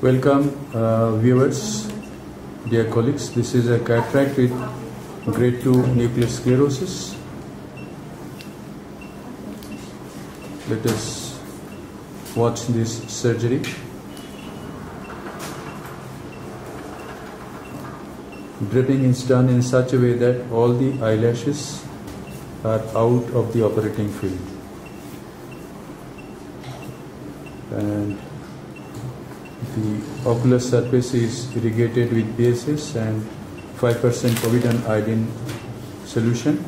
Welcome uh, viewers, dear colleagues. This is a cataract with grade 2 nuclear sclerosis. Let us watch this surgery. Dripping is done in such a way that all the eyelashes are out of the operating field. And the ocular surface is irrigated with BSS and 5% povidone iodine solution.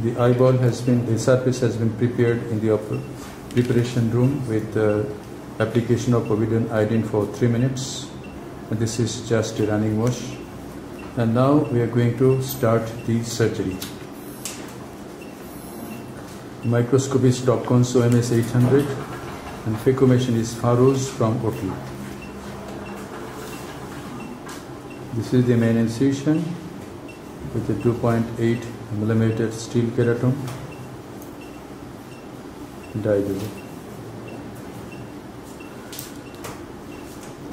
The eyeball has been, the surface has been prepared in the preparation room with application of povidone iodine for 3 minutes. And this is just a running wash. And now we are going to start the surgery. Microscope is Topcon OMS800 and machine is Faros from Oertli. This is the main incision with a 2.8 millimeter steel keratome diagonal.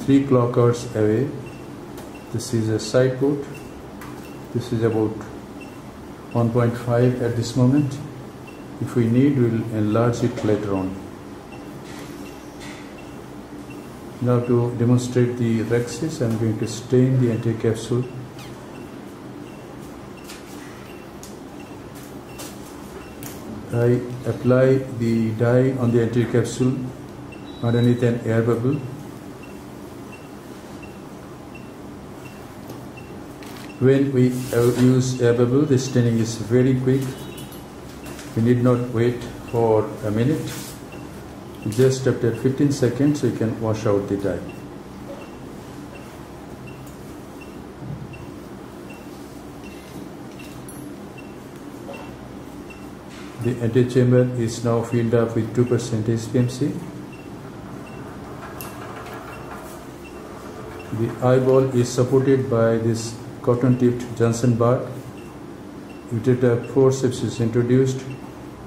Three clock hours away. This is a side port. This is about 1.5 at this moment. If we need, we'll enlarge it later on. Now to demonstrate the rhexis, I'm going to stain the anterior capsule. I apply the dye on the anterior capsule underneath an air bubble. When we use air bubble, the staining is very quick we need not wait for a minute. Just after 15 seconds we can wash out the dye. The antechamber is now filled up with 2% HPMC the eyeball is supported by this cotton tipped Johnson bar. Utrata forceps is introduced,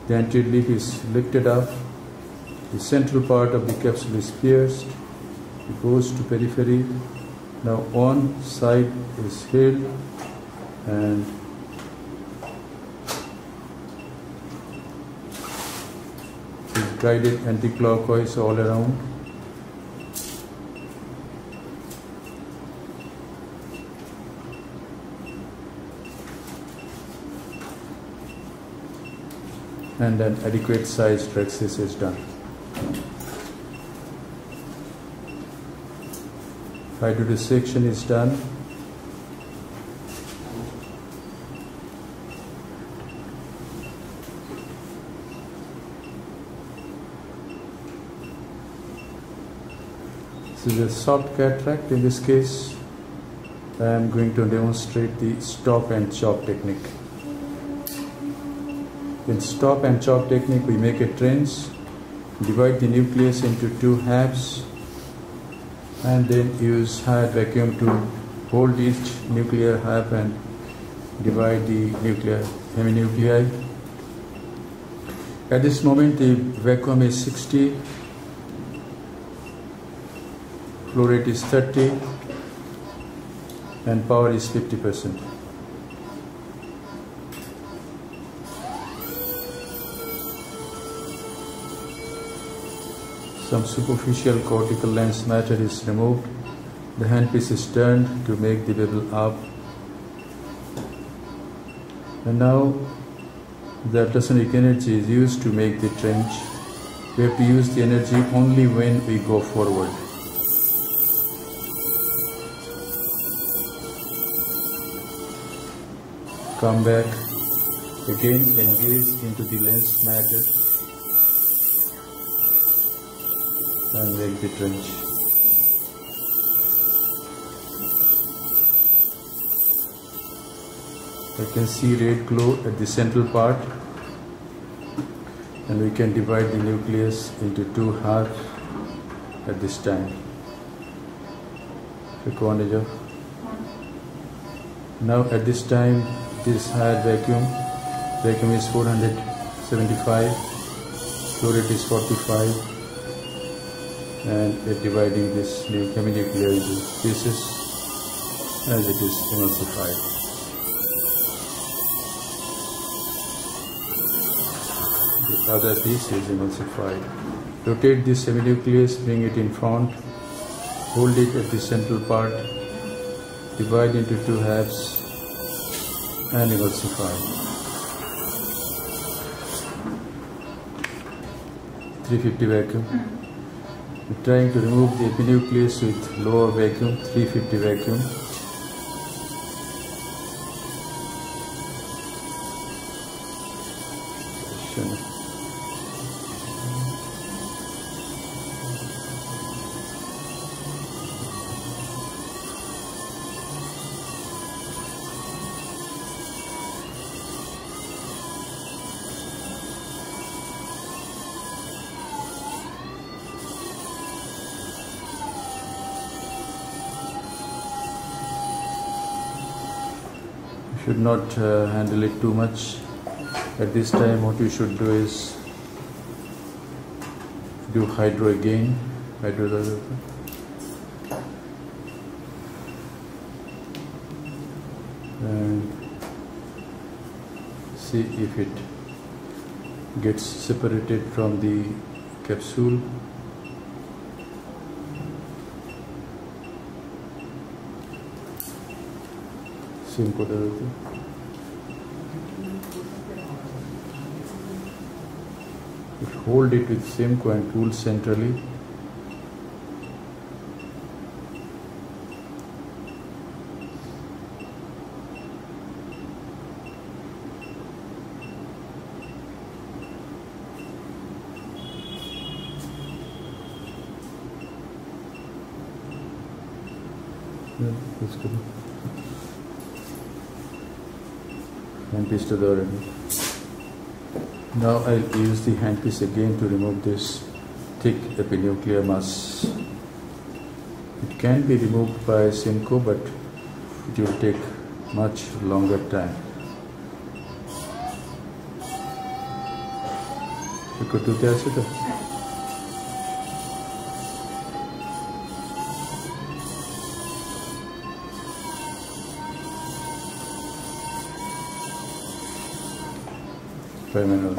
the anterior is lifted up, the central part of the capsule is pierced, it goes to periphery. Now one side is held and is guided anti-clockwise all around. And an adequate sized rhexis is done. Hydrodissection is done. This is a soft cataract. In this case, I am going to demonstrate the stop and chop technique. In stop and chop technique, we make a trench, divide the nucleus into two halves, and then use high vacuum to hold each nuclear half and divide the nuclear heminuclei. At this moment, the vacuum is 60, flow rate is 30, and power is 50 percent. Some superficial cortical lens matter is removed. The handpiece is turned to make the bevel up. And now the ultrasonic energy is used to make the trench. We have to use the energy only when we go forward. Come back, again engage into the lens matter and make the trench. I can see red glow at the central part and we can divide the nucleus into two halves at this time. Take advantage of. Now at this time this higher vacuum vacuum is 475 flow rate is 45 and dividing this new heminuclear into pieces as it is emulsified. The other piece is emulsified. Rotate this seminucleus, bring it in front, hold it at the central part, divide into two halves and emulsify. 350 vacuum. Mm. Trying to remove the epinucleus with lower vacuum, 350 vacuum. Should not uh, handle it too much. At this time what you should do is do hydro again. Hydro and see if it gets separated from the capsule Simple hold it with Simco and pull centrally. Yeah, that's good. Handpiece to the already. Now I'll use the handpiece again to remove this thick epinuclear mass. It can be removed by Simcoe but it will take much longer time. You could do that, terminal.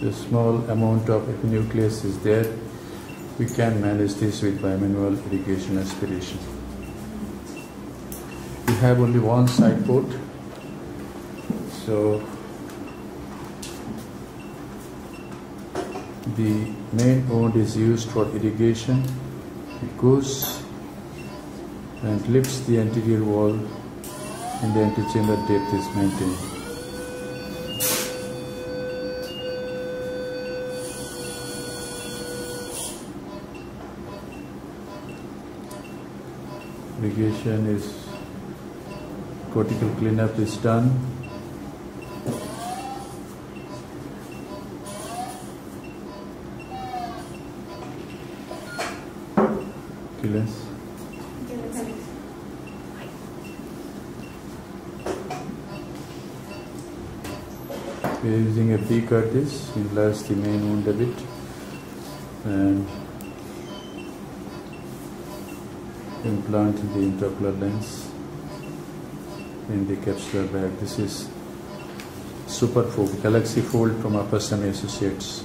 The small amount of nucleus is there. We can manage this with bimanual irrigation aspiration. We have only one side port, so the main wound is used for irrigation. It goes and lifts the anterior wall and the antechamber depth is maintained. Irrigation is cortical cleanup is done. Killers. We are using a P Curtis, enlarge the main wound a bit and implant the intraocular lens in the capsular bag. This is Superfold, Galaxy Fold from Appasamy Associates.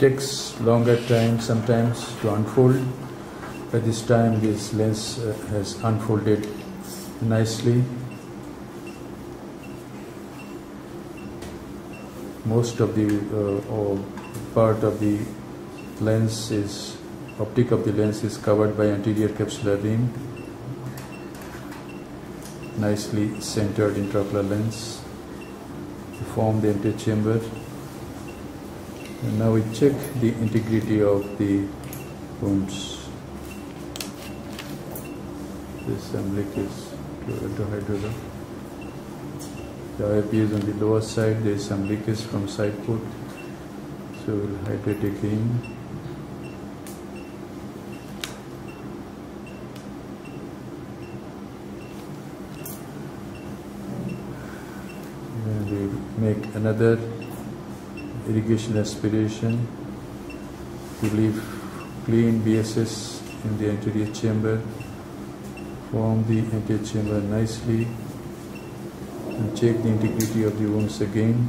Takes longer time sometimes to unfold. By this time, this lens uh, has unfolded nicely. Most of the uh, part of the lens is optic of the lens is covered by anterior capsular ring, nicely centered intraocular lens to form the antechamber. And now we check the integrity of the wounds. This semblic is to hydrogen. The IOP is on the lower side, there is some leakage from side port. So we'll hydrate again. And we make another irrigation aspiration to leave clean BSS in the anterior chamber form the anterior chamber nicely and check the integrity of the wounds again.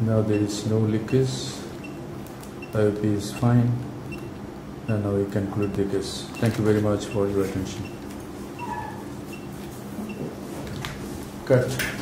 Now there is no leakage, IOP is fine and now we conclude the case. Thank you very much for your attention. Cut.